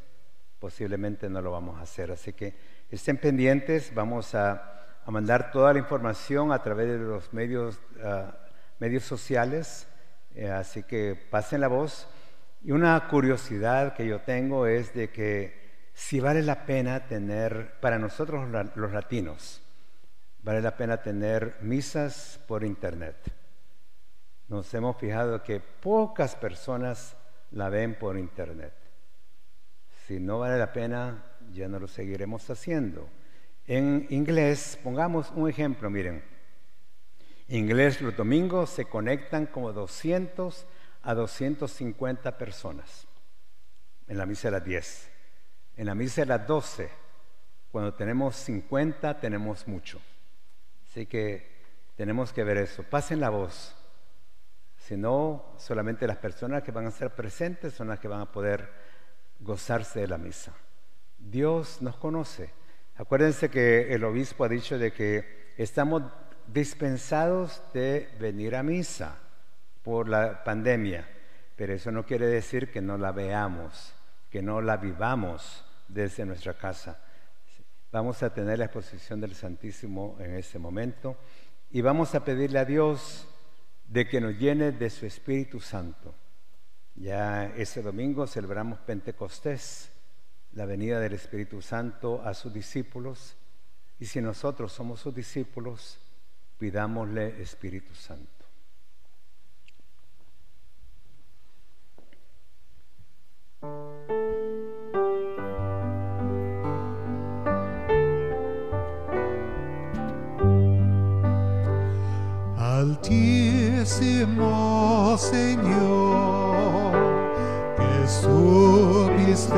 posiblemente no lo vamos a hacer. Así que estén pendientes, vamos a, a mandar toda la información a través de los medios, uh, medios sociales. Eh, así que pasen la voz. Y una curiosidad que yo tengo es de que si vale la pena tener, para nosotros los latinos, vale la pena tener misas por internet. Nos hemos fijado que pocas personas la ven por internet. Si no vale la pena, ya no lo seguiremos haciendo. En inglés, pongamos un ejemplo, miren. En inglés los domingos se conectan como 200 a 250 personas en la misa de las 10. En la misa de las 12, cuando tenemos 50, tenemos mucho. Así que tenemos que ver eso. Pasen la voz. sino solamente las personas que van a estar presentes son las que van a poder gozarse de la misa. Dios nos conoce. Acuérdense que el obispo ha dicho de que estamos dispensados de venir a misa por la pandemia, pero eso no quiere decir que no la veamos, que no la vivamos desde nuestra casa. Vamos a tener la exposición del Santísimo en ese momento y vamos a pedirle a Dios de que nos llene de su Espíritu Santo. Ya ese domingo celebramos Pentecostés, la venida del Espíritu Santo a sus discípulos, y si nosotros somos sus discípulos, pidámosle Espíritu Santo. Altísimo Señor, que supiste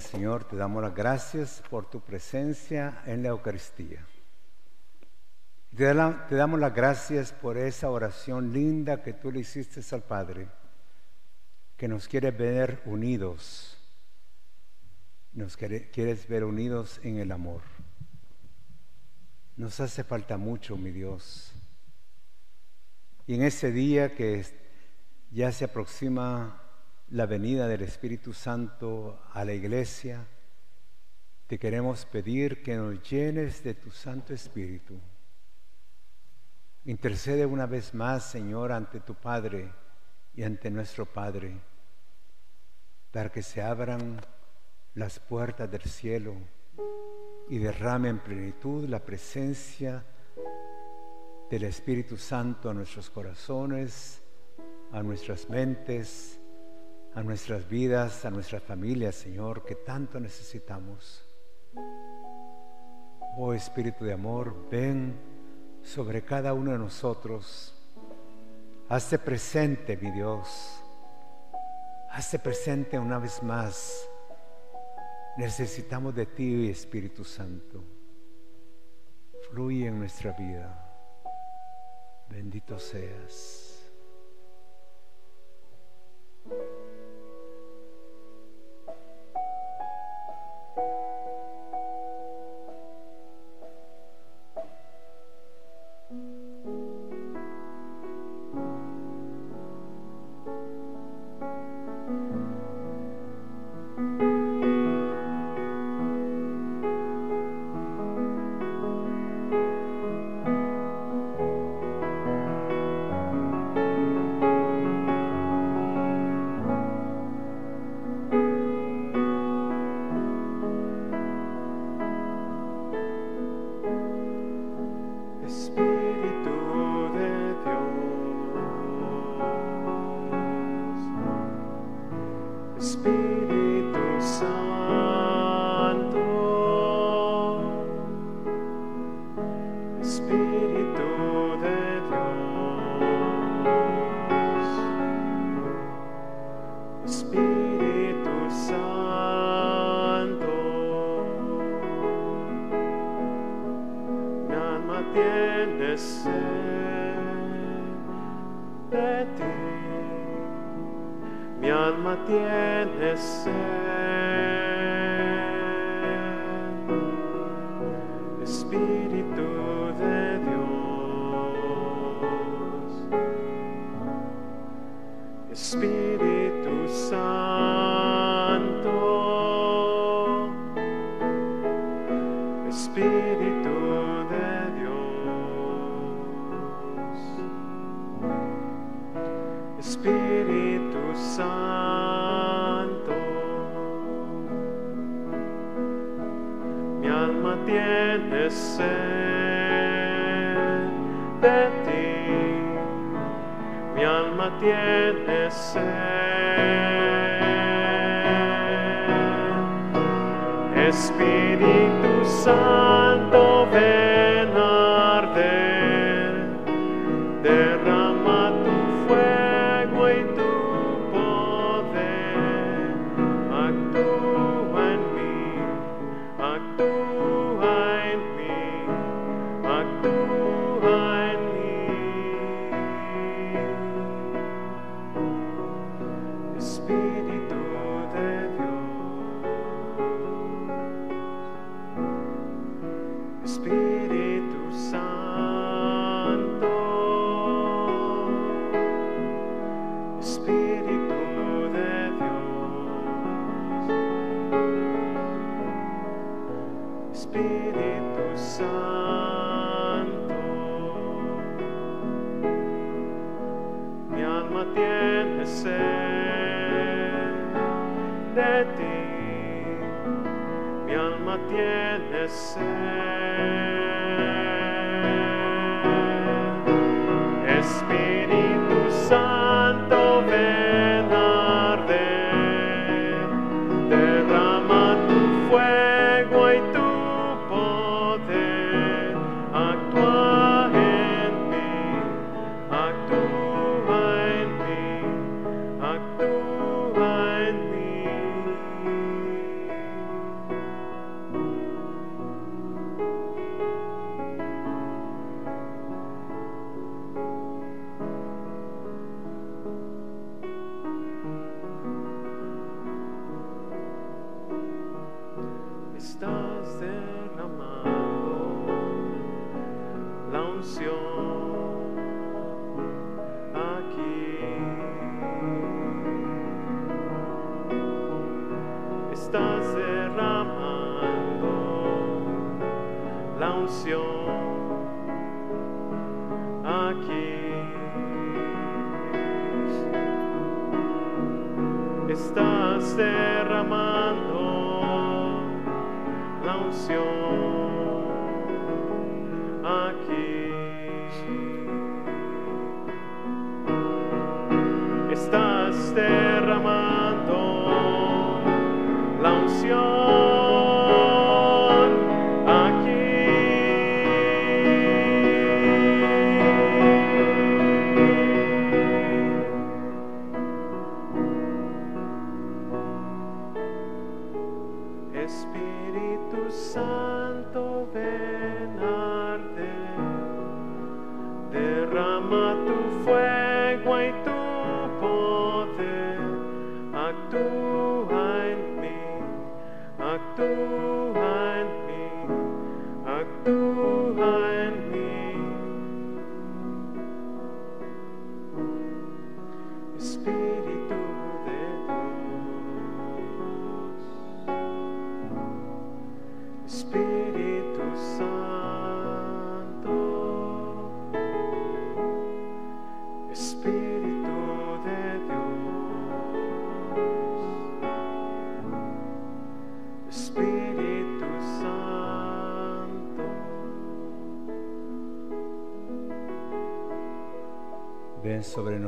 Señor, te damos las gracias por tu presencia en la Eucaristía. Te, damos las gracias por esa oración linda que tú le hiciste al Padre, que nos quiere ver unidos, nos quiere- quieres ver unidos en el amor. Nos hace falta mucho, mi Dios. Y en ese día que ya se aproxima la venida del Espíritu Santo a la iglesia, te queremos pedir que nos llenes de tu Santo Espíritu. Intercede una vez más, Señor, ante tu Padre y ante nuestro Padre, para que se abran las puertas del cielo y derrame en plenitud la presencia del Espíritu Santo a nuestros corazones, a nuestras mentes, a nuestras vidas, a nuestras familias, Señor, que tanto necesitamos. Oh Espíritu de amor, ven sobre cada uno de nosotros. Hazte presente, mi Dios. Hazte presente una vez más. Necesitamos de ti, Espíritu Santo. Fluye en nuestra vida. Bendito seas. 何? Sed de ti. Mi alma tiene sed,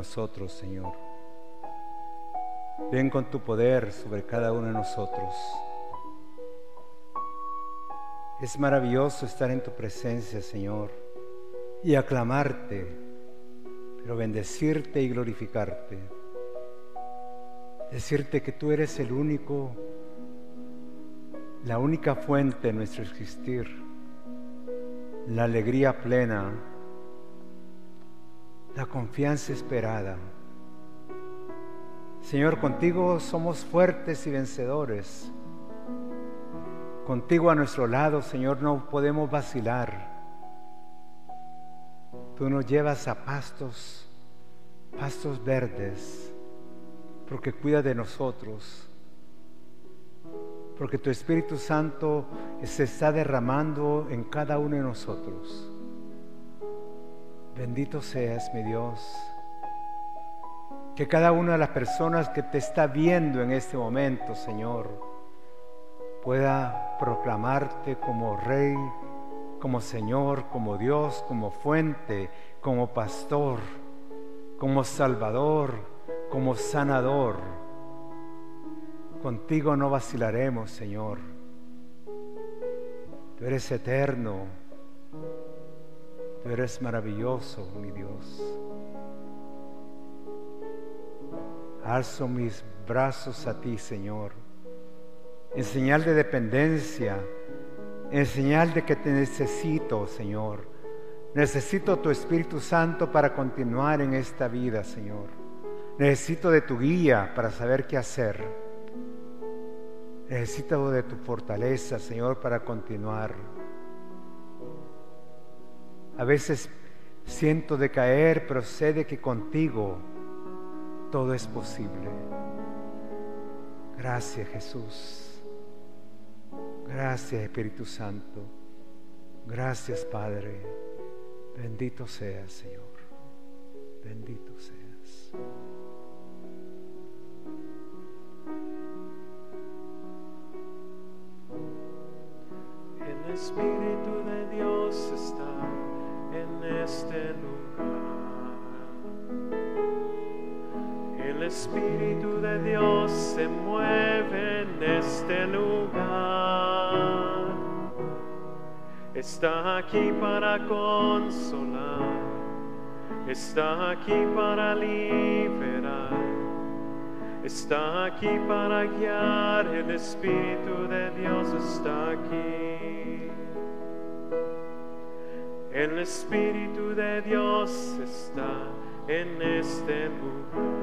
nosotros, Señor. Ven con tu poder sobre cada uno de nosotros. Es maravilloso estar en tu presencia, Señor, y aclamarte, pero bendecirte y glorificarte. Decirte que tú eres el único, la única fuente de nuestro existir, la alegría plena, la confianza esperada. Señor, contigo somos fuertes y vencedores. Contigo a nuestro lado, Señor, no podemos vacilar. Tú nos llevas a pastos, pastos verdes, porque cuida de nosotros. Porque tu Espíritu Santo se está derramando en cada uno de nosotros. Bendito seas, mi Dios. Que cada una de las personas que te está viendo en este momento, Señor, pueda proclamarte como Rey, como Señor, como Dios, como fuente, como pastor, como Salvador, como sanador. Contigo no vacilaremos, Señor. Tú eres eterno. Tú eres maravilloso, mi Dios. Alzo mis brazos a ti, Señor, en señal de dependencia, en señal de que te necesito, Señor. Necesito tu Espíritu Santo para continuar en esta vida, Señor. Necesito de tu guía para saber qué hacer. Necesito de tu fortaleza, Señor, para continuar. A veces siento decaer, pero sé de que contigo todo es posible. Gracias, Jesús. Gracias, Espíritu Santo. Gracias, Padre. Bendito seas, Señor. Bendito seas. El Espíritu de Dios en este lugar. El Espíritu de Dios se mueve en este lugar. Está aquí para consolar. Está aquí para liberar. Está aquí para guiar, el Espíritu de Dios está aquí. El Espíritu de Dios está en este lugar.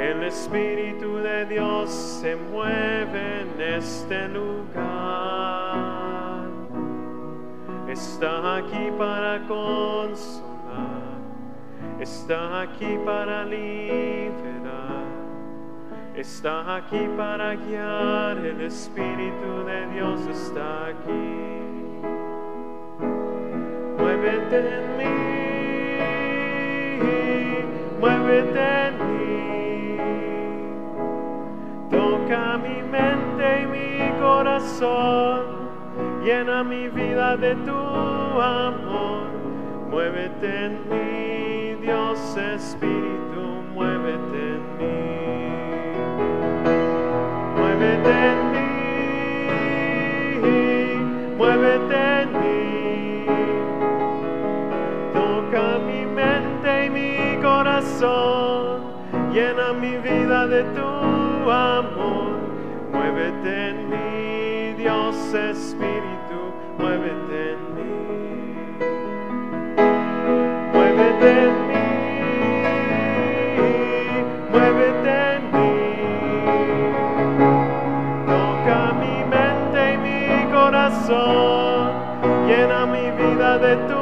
El Espíritu de Dios se mueve en este lugar. Está aquí para consolar está aquí para liberar, está aquí para guiar, el Espíritu de Dios está aquí. Muévete en mí, muévete en mí, toca mi mente y mi corazón, llena mi vida de tu amor, muévete en mí. Dios Espíritu, muévete en mí. Muévete en mí, muévete en mí. Llena mi vida de tu amor. Muévete en mí, Dios Espíritu, muévete en mí. Muévete en mí. Muévete en mí, toca mi mente y mi corazón, llena mi vida de tu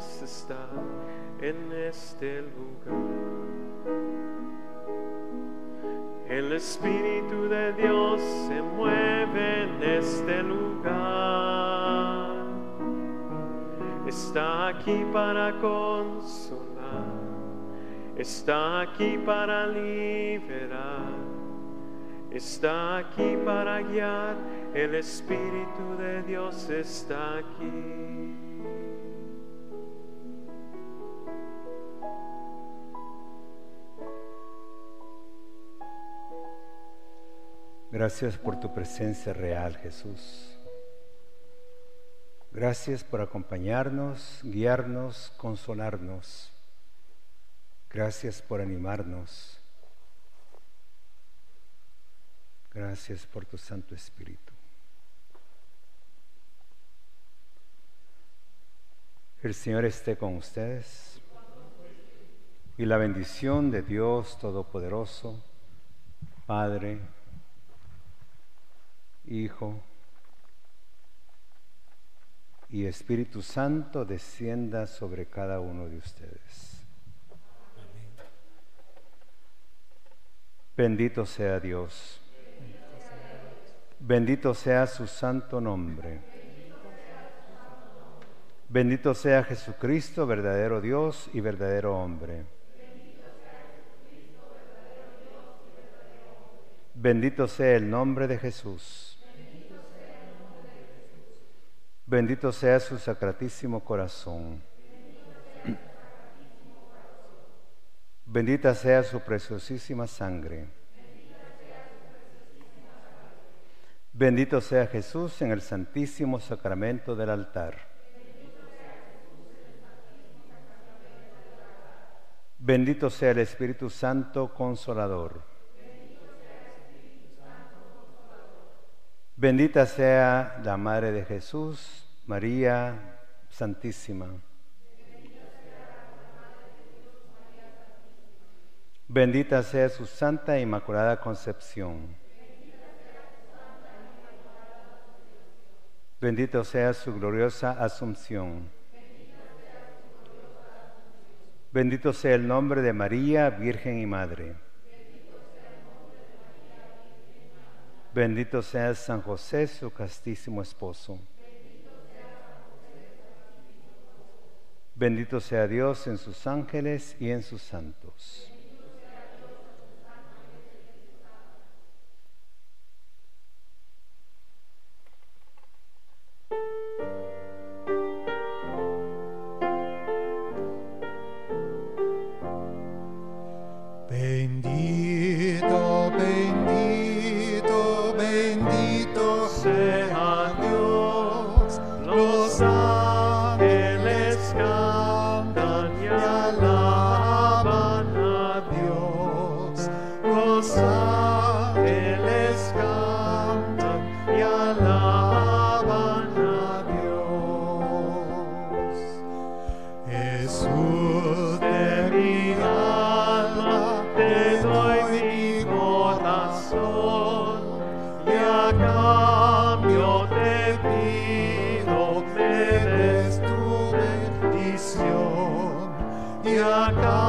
Está en este lugar. El Espíritu de Dios se mueve en este lugar. Está aquí para consolar. Está aquí para liberar. está aquí para guiar, el Espíritu de Dios está aquí. Gracias por tu presencia real, Jesús. Gracias por acompañarnos, guiarnos, consolarnos. Gracias por animarnos. Gracias por tu Santo Espíritu. El Señor esté con ustedes. Y la bendición de Dios Todopoderoso, Padre, Hijo y Espíritu Santo descienda sobre cada uno de ustedes. Bendito sea Dios. Bendito sea su santo nombre. Bendito sea Jesucristo, verdadero Dios y verdadero hombre. Bendito sea el nombre de Jesús. Bendito sea su sacratísimo corazón. Bendita sea su preciosísima sangre. Bendito sea Jesús en el santísimo sacramento del altar. Bendito sea el Espíritu Santo Consolador. Bendita sea la Madre de Jesús, María Santísima. Bendita sea su Santa e Inmaculada Concepción. Bendito sea su gloriosa Asunción. Bendito sea el nombre de María, Virgen y Madre. Bendito sea San José, su castísimo esposo. Bendito sea Dios en sus ángeles y en sus santos. Y a